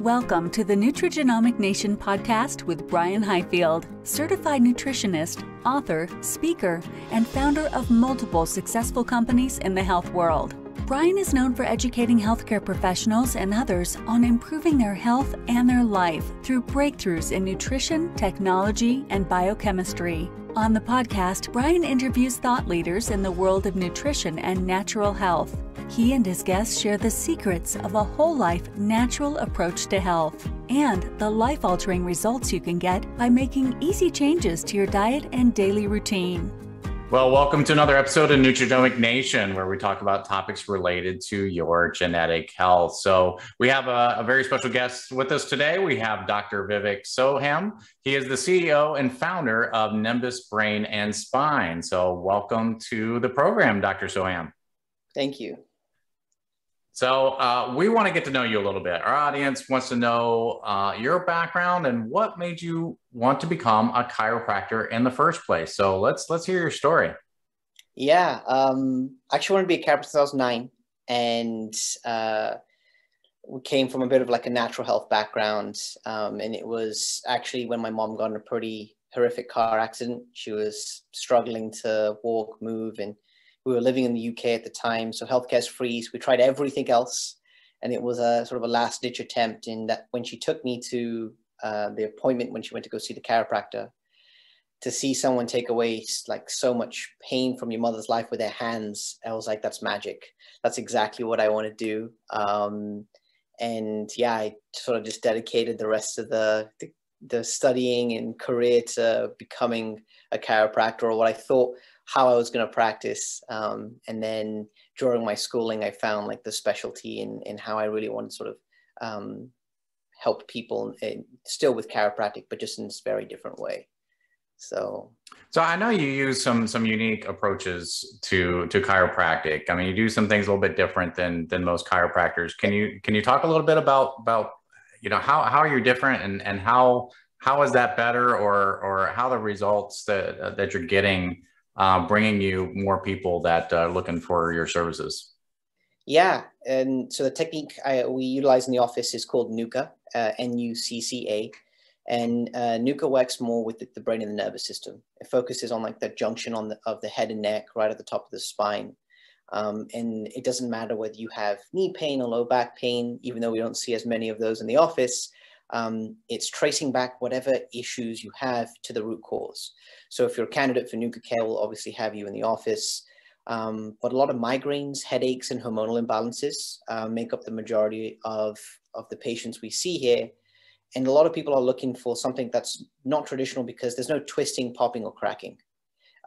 Welcome to the Nutrigenomic Nation podcast with Brian Highfield, certified nutritionist, author, speaker, and founder of multiple successful companies in the health world. Brian is known for educating healthcare professionals and others on improving their health and their life through breakthroughs in nutrition, technology, and biochemistry. On the podcast, Brian interviews thought leaders in the world of nutrition and natural health. He and his guests share the secrets of a whole life natural approach to health and the life altering results you can get by making easy changes to your diet and daily routine. Well, welcome to another episode of Nutrigenomic Nation, where we talk about topics related to your genetic health. So, we have a, a, very special guest with us today. We have Dr. Vivek Soham. He is the CEO and founder of Nimbus Brain and Spine. So, welcome to the program, Dr. Soham. Thank you. So uh, we want to get to know you a little bit. Our audience wants to know uh, your background and what made you want to become a chiropractor in the first place. So let's let's hear your story. Yeah, um, I actually wanted to be a chiropractor since I was nine, and uh, we came from a bit of like a natural health background. Um, and it was actually when my mom got in a pretty horrific car accident. She was struggling to walk, move, and we were living in the UK at the time, so healthcare's free. So we tried everything else, and it was a sort of a last ditch attempt. In that, when she took me to uh, the appointment when she went to go see the chiropractor, to see someone take away like so much pain from your mother's life with their hands, I was like, that's magic. That's exactly what I want to do. Um, and yeah, I sort of just dedicated the rest of the, the the studying and career to becoming a chiropractor or what I thought how I was going to practice. Um, and then during my schooling, I found like the specialty in, in how I really want to sort of um, help people in, still with chiropractic, but just in this very different way. So, so I know you use some some unique approaches to to chiropractic. I mean, you do some things a little bit different than than most chiropractors. Can you can you talk a little bit about about you know how how are you're different and and how how is that better or or how the results that that you're getting uh, bringing you more people that are looking for your services? Yeah, and so the technique I, we utilize in the office is called NUCCA, uh, N-U-C-C-A, and uh, NUCCA works more with the, the, brain and the nervous system. It focuses on like the junction on the, of the head and neck, right at the top of the spine. Um, and it doesn't matter whether you have knee pain or low back pain, even though we don't see as many of those in the office. Um, it's tracing back whatever issues you have to the root cause. So if you're a candidate for NUCCA Care, we'll obviously have you in the office. Um, but a lot of migraines, headaches, and hormonal imbalances uh, make up the majority of, of the patients we see here. And a lot of people are looking for something that's not traditional because there's no twisting, popping, or cracking.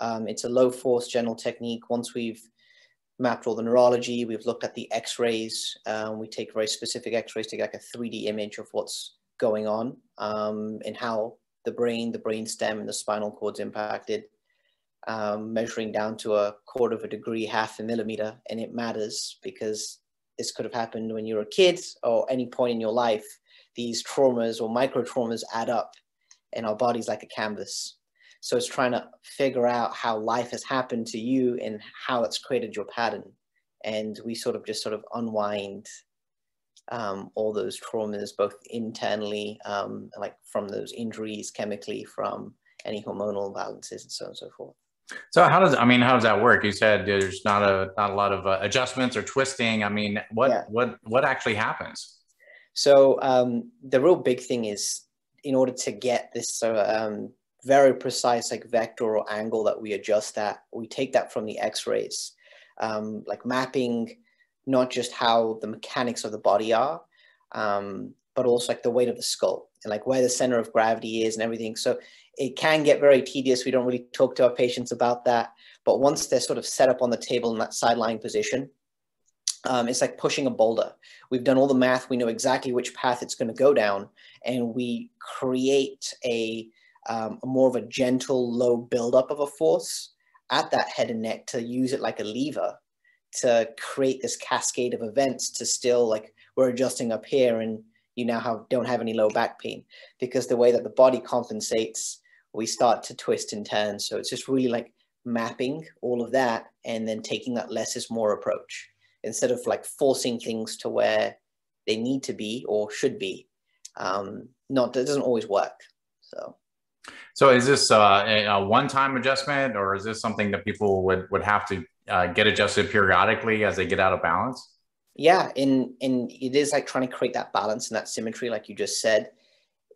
Um, it's a low force general technique. Once we've mapped all the neurology, we've looked at the x-rays. Um, we take very specific x-rays to get like a 3D image of what's going on um, and how the brain, the brain stem, and the spinal cord's impacted, um, measuring down to a quarter of a degree, half a millimeter, and it matters because this could have happened when you were a kid or any point in your life. These traumas or micro traumas add up, and our body's like a canvas. So it's trying to figure out how life has happened to you and how it's created your pattern. And we sort of just sort of unwind um, all those traumas, both internally, um, like from those injuries, chemically, from any hormonal imbalances, and so on and so forth. So how does I mean how does that work? You said there's not a not a lot of uh, adjustments or twisting. I mean, what yeah. what what actually happens? So um, the real big thing is in order to get this uh, very precise like vector or angle that we adjust that, we take that from the X-rays, um, like mapping not just how the mechanics of the body are, um, but also like the weight of the skull and like where the center of gravity is and everything. So it can get very tedious. We don't really talk to our patients about that. But once they're sort of set up on the table in that side lying position, um, it's like pushing a boulder. We've done all the math. We know exactly which path it's going to go down, and we create a, um, a more of a gentle, low buildup of a force at that head and neck to use it like a lever to create this cascade of events to still like we're adjusting up here and you now have don't have any low back pain because the way that the body compensates we start to twist and turn so it's just really like mapping all of that and then taking that less is more approach instead of like forcing things to where they need to be or should be um, not that doesn't always work. So. So is this uh, a one-time adjustment, or is this something that people would would have to uh, get adjusted periodically as they get out of balance? Yeah, and and it is like trying to create that balance and that symmetry, like you just said.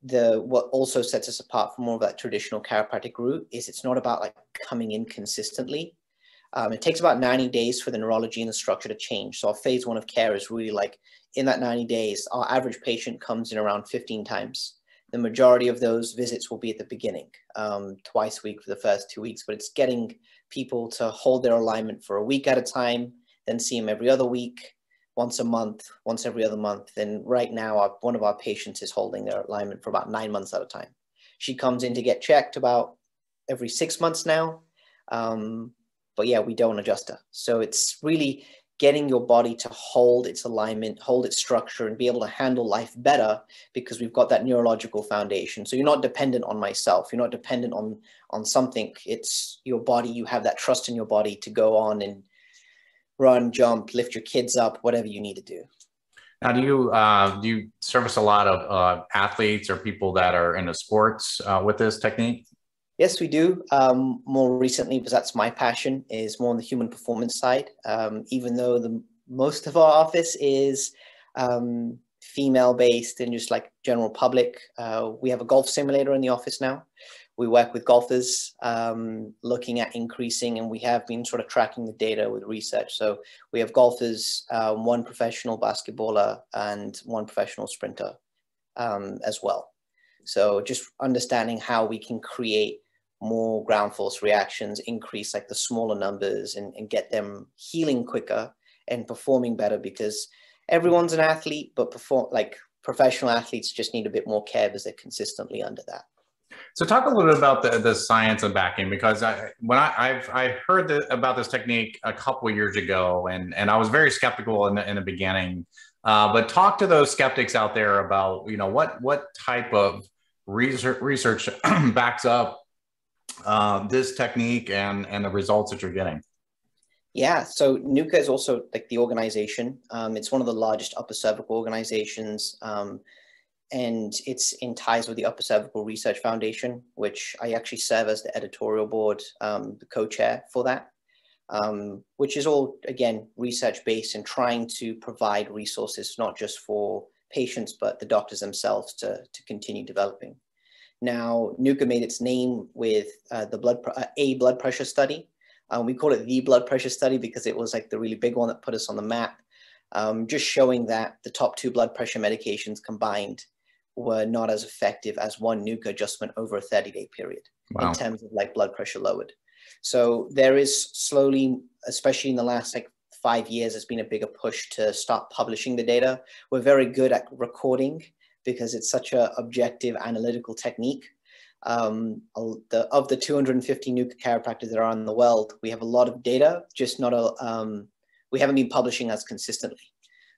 The what also sets us apart from more of that traditional chiropractic route is it's not about like coming in consistently. Um, it takes about 90 days for the neurology and the structure to change. So our phase one of care is really like in that 90 days, our average patient comes in around 15 times. The majority of those visits will be at the beginning, um, twice a week for the first two weeks, but it's getting people to hold their alignment for a week at a time, then see them every other week, once a month, once every other month. And right now, our, one of our patients is holding their alignment for about nine months at a time. She comes in to get checked about every six months now. Um, but yeah, we don't adjust her. So it's really getting your body to hold its alignment, hold its structure, and be able to handle life better because we've got that neurological foundation. So you're not dependent on myself. You're not dependent on on something. It's your body. You have that trust in your body to go on and run, jump, lift your kids up, whatever you need to do. Now, do you uh, do you service a lot of uh, athletes or people that are into sports uh, with this technique? Yes, we do. Um, more recently, because that's my passion, is more on the human performance side. Um, even though the most of our office is um, female based and just like general public, uh, we have a golf simulator in the office now. We work with golfers um, looking at increasing, and we have been sort of tracking the data with research. So we have golfers, uh, one professional basketballer, and one professional sprinter um, as well. So just understanding how we can create more ground force reactions, increase like the smaller numbers and, and get them healing quicker and performing better because everyone's an athlete, but perform like professional athletes just need a bit more care because they're consistently under that. So talk a little bit about the, the science and backing because I, when I, I've I heard the, about this technique a couple years ago and and I was very skeptical in the, in the beginning, uh, but talk to those skeptics out there about you know what what type of research research backs up uh, this technique and and the results that you're getting? Yeah, so NUCCA is also like the organization. Um, it's one of the largest upper cervical organizations, um, and it's in ties with the Upper Cervical Research Foundation, which I actually serve as the editorial board, um, the co-chair for that, um, which is all again research based and trying to provide resources not just for patients but the doctors themselves to to continue developing. Now, NUCCA made its name with uh, the blood uh, a blood pressure study. Um, we call it the blood pressure study because it was like the really big one that put us on the map. Um, just showing that the top two blood pressure medications combined were not as effective as one NUCCA adjustment over a 30 day period wow. in terms of like blood pressure lowered. So there is slowly, especially in the last like five years, there's been a bigger push to start publishing the data. We're very good at recording because it's such a objective analytical technique. Um, the, of the 250 NUCCA chiropractors that are in the world, we have a lot of data, just not a, um, we haven't been publishing as consistently.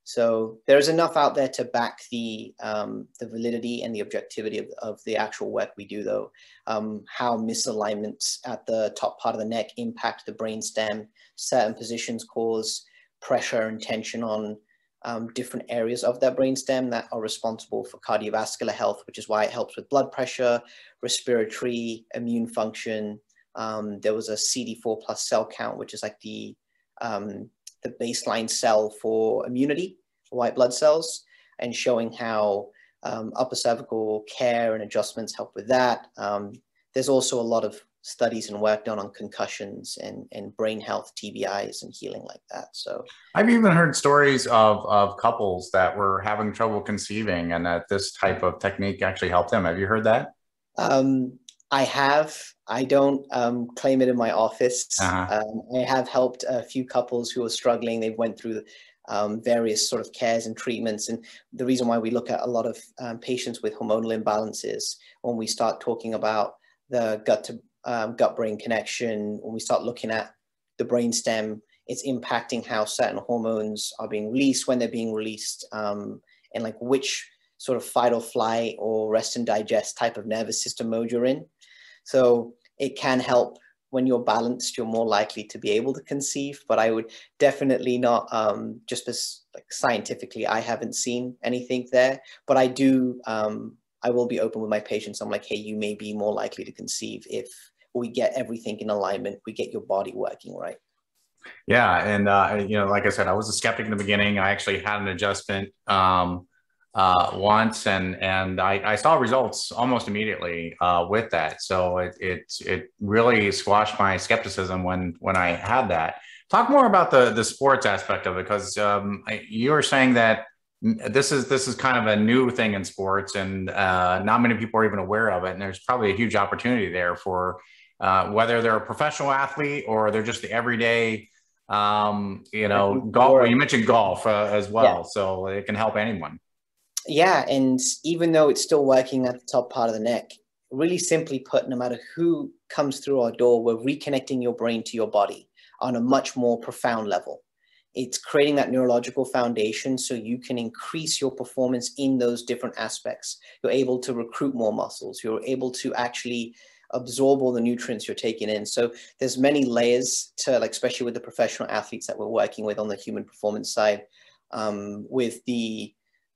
So there's enough out there to back the, um, the validity and the objectivity of, of the actual work we do though. Um, how misalignments at the top part of the neck impact the brain stem, certain positions cause pressure and tension on um, different areas of that brainstem that are responsible for cardiovascular health, which is why it helps with blood pressure, respiratory, immune function. Um, there was a CD4 plus cell count, which is like the, um, the baseline cell for immunity, white blood cells, and showing how um, upper cervical care and adjustments help with that. Um, there's also a lot of studies and work done on concussions and, and brain health, TBIs, and healing like that. So I've even heard stories of, of couples that were having trouble conceiving and that this type of technique actually helped them. Have you heard that? Um, I have. I don't um, claim it in my office. Uh-huh. Um, I have helped a few couples who are struggling. They've went through um, various sort of cares and treatments. And the reason why we look at a lot of um, patients with hormonal imbalances when we start talking about the gut to um, gut brain connection, when we start looking at the brain stem, it's impacting how certain hormones are being released, when they're being released, um, and like which sort of fight or flight or rest and digest type of nervous system mode you're in. So it can help when you're balanced, you're more likely to be able to conceive. But I would definitely not, um, just as like scientifically, I haven't seen anything there. But I do, um, I will be open with my patients. I'm like, hey, you may be more likely to conceive if we get everything in alignment, we get your body working right. Yeah, and uh, you know, like I said, I was a skeptic in the beginning. I actually had an adjustment. Um, uh, once, and and I, I, saw results almost immediately uh, with that. So it, it it really squashed my skepticism when when I had that. Talk more about the the sports aspect of it, because um, you were saying that this is this is kind of a new thing in sports, and uh, not many people are even aware of it. And there's probably a huge opportunity there for uh, whether they're a professional athlete or they're just the everyday um you know golf you mentioned golf uh, as well yeah. so it can help anyone yeah, and even though it's still working at the top part of the neck, really simply put, no matter who comes through our door, we're reconnecting your brain to your body on a much more profound level. It's creating that neurological foundation so you can increase your performance in those different aspects. You're able to recruit more muscles. You're able to actually absorb all the nutrients you're taking in. So there's many layers to like, especially with the professional athletes that we're working with on the human performance side, um, with the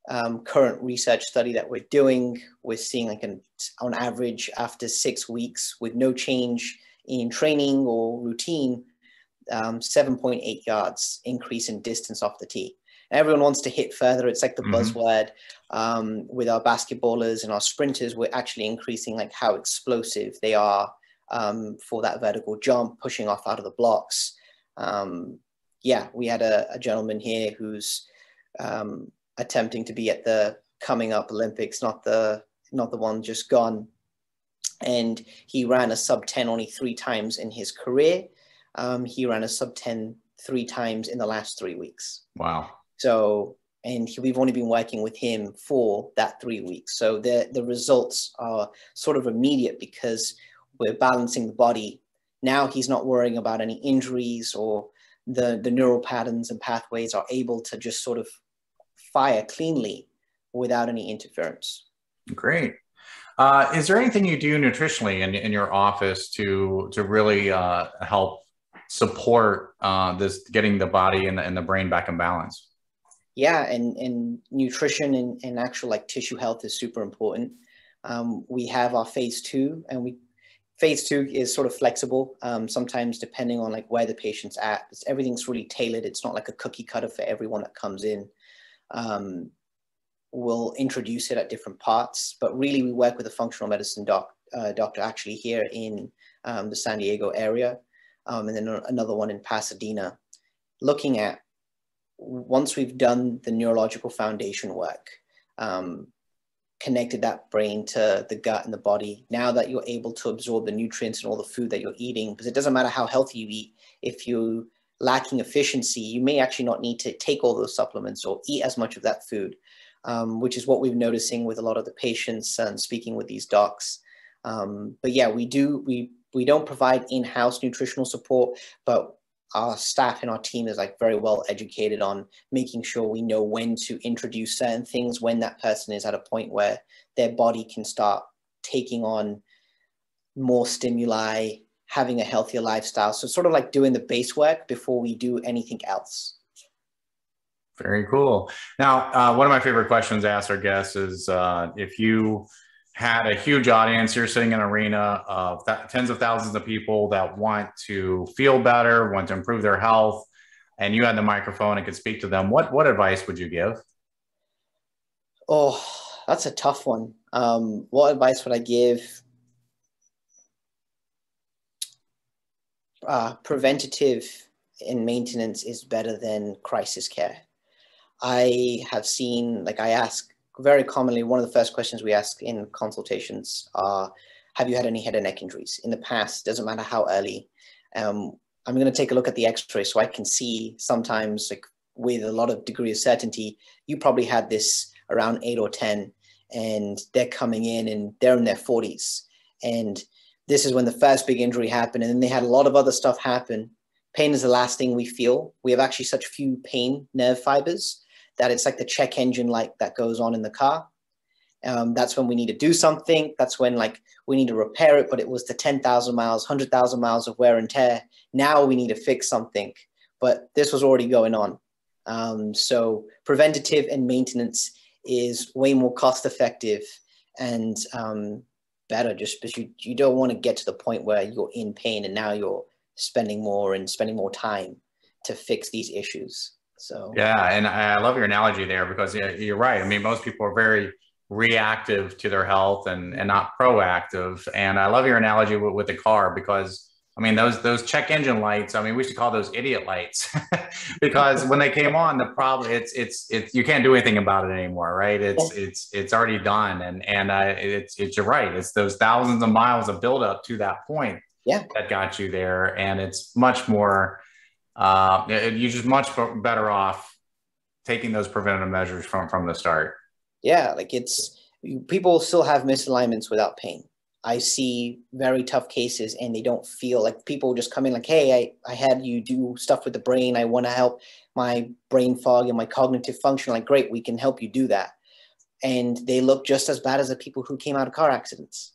um, current research study that we're doing, we're seeing like an, on average after six weeks with no change in training or routine, um, 7.8 yards increase in distance off the tee. everyone wants to hit further. It's like the mm-hmm. buzzword um, with our basketballers and our sprinters. We're actually increasing like how explosive they are um, for that vertical jump, pushing off out of the blocks. Um, yeah, we had a, a gentleman here who's um, attempting to be at the coming up Olympics, not the not the one just gone. And he ran a sub 10 only three times in his career. Um, he ran a sub 10 three times in the last three weeks. Wow. So, and he, we've only been working with him for that three weeks. So the, the results are sort of immediate because we're balancing the body. Now he's not worrying about any injuries or the, the neural patterns and pathways are able to just sort of fire cleanly without any interference. Great. Uh, is there anything you do nutritionally in, in your office to to really uh, help support uh, this getting the body and the, and the brain back in balance? Yeah, and, and nutrition and, and actual like tissue health is super important. Um, we have our phase two, and we phase two is sort of flexible. Um, sometimes depending on like where the patient's at, everything's really tailored. It's not like a cookie cutter for everyone that comes in um, we'll introduce it at different parts. But really, we work with a functional medicine doc, uh, doctor actually here in um, the San Diego area, um, and then another one in Pasadena, looking at once we've done the neurological foundation work, um, connected that brain to the gut and the body. Now that you're able to absorb the nutrients and all the food that you're eating, because it doesn't matter how healthy you eat, if you lacking efficiency, you may actually not need to take all those supplements or eat as much of that food, um, which is what we're noticing with a lot of the patients and speaking with these docs. Um, but yeah, we do we we don't provide in-house nutritional support, but our staff and our team is like very well educated on making sure we know when to introduce certain things when that person is at a point where their body can start taking on more stimuli having a healthier lifestyle. So sort of like doing the base work before we do anything else. Very cool. Now, uh, one of my favorite questions to ask our guests is uh, if you had a huge audience, you're sitting in an arena of th- tens of thousands of people that want to feel better, want to improve their health, and you had the microphone and could speak to them, what, what advice would you give? Oh, that's a tough one. Um, what advice would I give? Uh, preventative and maintenance is better than crisis care. I have seen, like I ask very commonly, one of the first questions we ask in consultations are, have you had any head and neck injuries in the past? Doesn't matter how early. Um, I'm going to take a look at the x-ray so I can see sometimes like with a lot of degree of certainty, you probably had this around eight or 10 and they're coming in and they're in their 40s. And this is when the first big injury happened. And then they had a lot of other stuff happen. Pain is the last thing we feel. We have actually such few pain nerve fibers that it's like the check engine light that goes on in the car. um, that's when we need to do something. That's when like we need to repair it, but it was the 10,000 miles, 100,000 miles of wear and tear. Now we need to fix something, but this was already going on. Um, so preventative and maintenance is way more cost effective and um, better just because you, you don't want to get to the point where you're in pain and now you're spending more and spending more time to fix these issues. So yeah, and I love your analogy there because you're right. I mean, most people are very reactive to their health and, and not proactive. And I love your analogy with, with the car because I mean those those check engine lights. I mean we should call those idiot lights because when they came on, the problem it's it's it's you can't do anything about it anymore, right? It's it's it's already done, and and uh, it's it's you're right. It's those thousands of miles of buildup to that point yeah. that got you there, and it's much more. Uh, you're just much better off taking those preventative measures from from the start yeah, like it's people still have misalignments without pain. I see very tough cases and they don't feel like people just come in like, hey, I, I had you do stuff with the brain. I want to help my brain fog and my cognitive function. Like, great, we can help you do that. And they look just as bad as the people who came out of car accidents.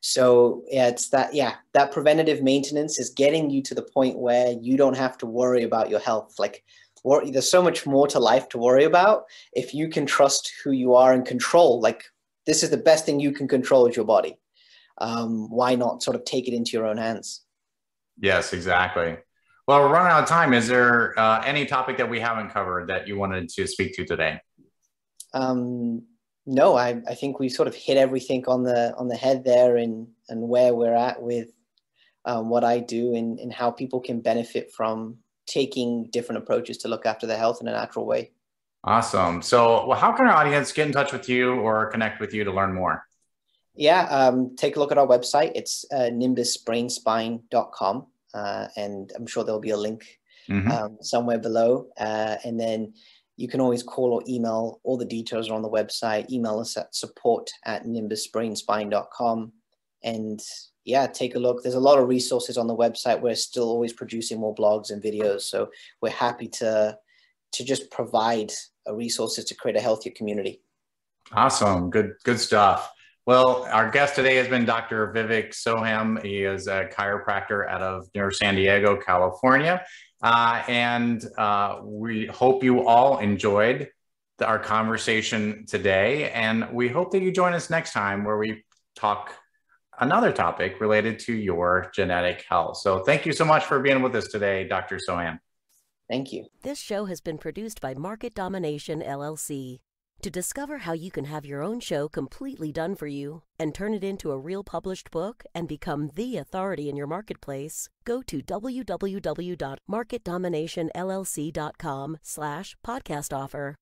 So yeah, it's that, yeah, that preventative maintenance is getting you to the point where you don't have to worry about your health. Like worry, there's so much more to life to worry about if you can trust who you are and control like this is the best thing you can control is your body um, why not sort of take it into your own hands yes exactly well we're running out of time is there uh, any topic that we haven't covered that you wanted to speak to today um, no I, I think we sort of hit everything on the on the head there and and where we're at with um, what i do and, and how people can benefit from taking different approaches to look after their health in a natural way. Awesome. So, well, how can our audience get in touch with you or connect with you to learn more? Yeah, um, take a look at our website. It's uh, nimbusbrainspine.com. Uh, and I'm sure there'll be a link mm-hmm. um, somewhere below. Uh, and then you can always call or email. All the details are on the website. Email us at support at nimbusbrainspine.com. And yeah, take a look. There's a lot of resources on the website. We're still always producing more blogs and videos. So we're happy to to just provide resources to create a healthier community. Awesome. Good, good stuff. Well, our guest today has been Dr. Vivek Soham. He is a chiropractor out of near San Diego, California. Uh, and uh, we hope you all enjoyed the, our conversation today. And we hope that you join us next time where we talk another topic related to your genetic health. So thank you so much for being with us today, Dr. Soham. Thank you. This show has been produced by Market Domination LLC. To discover how you can have your own show completely done for you and turn it into a real published book and become the authority in your marketplace, go to www.marketdominationllc.com slash podcast offer.